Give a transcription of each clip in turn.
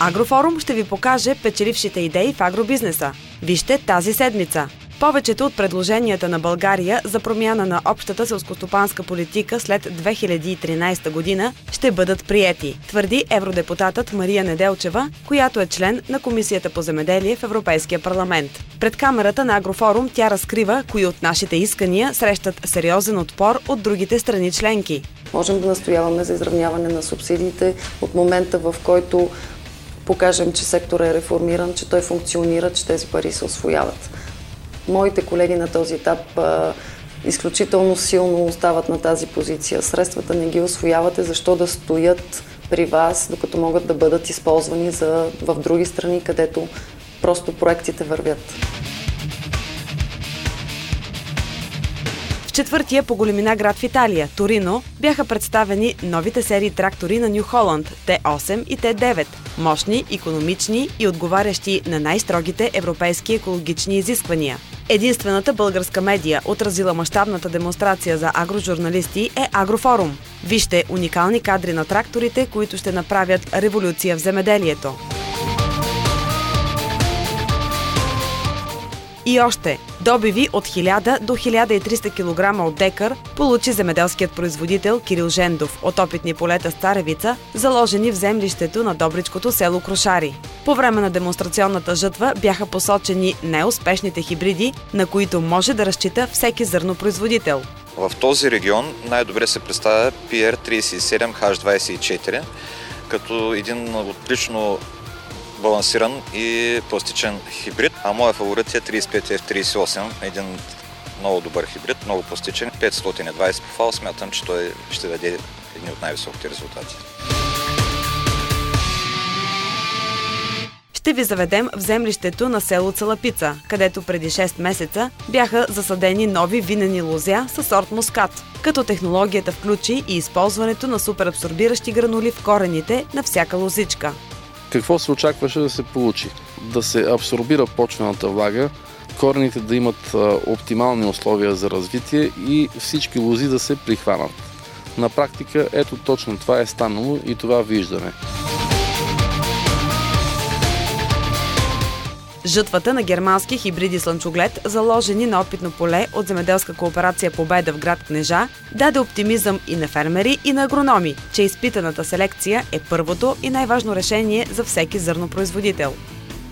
Агрофорум ще ви покаже печелившите идеи в агробизнеса. Вижте тази седмица. Повечето от предложенията на България за промяна на общата селскостопанска политика след 2013 година ще бъдат приети, твърди евродепутатът Мария Неделчева, която е член на Комисията по земеделие в Европейския парламент. Пред камерата на Агрофорум тя разкрива кои от нашите искания срещат сериозен отпор от другите страни членки. Можем да настояваме за изравняване на субсидиите от момента, в който покажем, че сектора е реформиран, че той функционира, че тези пари се освояват. Моите колеги на този етап изключително силно остават на тази позиция. Средствата не ги освоявате, защо да стоят при вас, докато могат да бъдат използвани за, в други страни, където просто проектите вървят. Четвъртия по големина град в Италия, Торино, бяха представени новите серии трактори на Нью Холанд Т8 и Т9. Мощни, економични и отговарящи на най-строгите европейски екологични изисквания. Единствената българска медия, отразила мащабната демонстрация за агрожурналисти, е Агрофорум. Вижте уникални кадри на тракторите, които ще направят революция в земеделието. И още – добиви от 1000 до 1300 кг от декар получи земеделският производител Кирил Жендов от опитни полета Старевица, заложени в землището на Добричкото село Крошари. По време на демонстрационната жътва бяха посочени неуспешните хибриди, на които може да разчита всеки зърнопроизводител. В този регион най-добре се представя PR37H24, като един отлично балансиран и пластичен хибрид. А моя фаворит е 35F38, един много добър хибрид, много пластичен, 520 по фал. Смятам, че той ще даде едни от най-високите резултати. ще ви заведем в землището на село Цалапица, където преди 6 месеца бяха засадени нови винени лозя със сорт мускат, като технологията включи и използването на суперабсорбиращи гранули в корените на всяка лозичка. Какво се очакваше да се получи? Да се абсорбира почвената влага, корените да имат оптимални условия за развитие и всички лози да се прихванат. На практика ето точно това е станало и това виждаме. Жътвата на германски хибриди слънчоглед, заложени на опитно поле от земеделска кооперация Победа в град Кнежа, даде оптимизъм и на фермери, и на агрономи, че изпитаната селекция е първото и най-важно решение за всеки зърнопроизводител.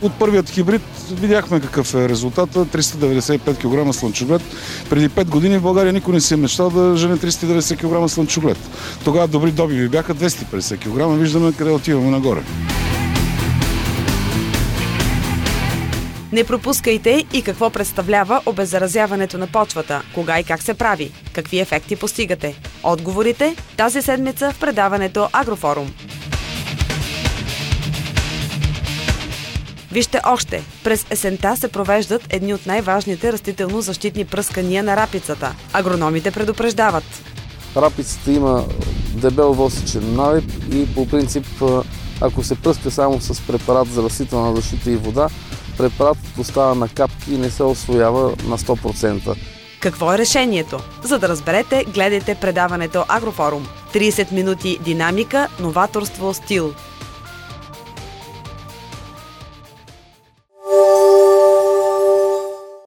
От първият хибрид видяхме какъв е резултата. 395 кг слънчоглед. Преди 5 години в България никой не си е мечтал да жене 390 кг слънчоглед. Тогава добри добиви бяха 250 кг. Виждаме къде отиваме нагоре. Не пропускайте и какво представлява обеззаразяването на почвата, кога и как се прави, какви ефекти постигате. Отговорите тази седмица в предаването Агрофорум. Вижте още, през есента се провеждат едни от най-важните растително-защитни пръскания на рапицата. Агрономите предупреждават. Рапицата има дебел восичен налип и по принцип, ако се пръска само с препарат за растителна защита и вода, препаратът остава на капки и не се освоява на 100%. Какво е решението? За да разберете, гледайте предаването Агрофорум. 30 минути динамика, новаторство, стил.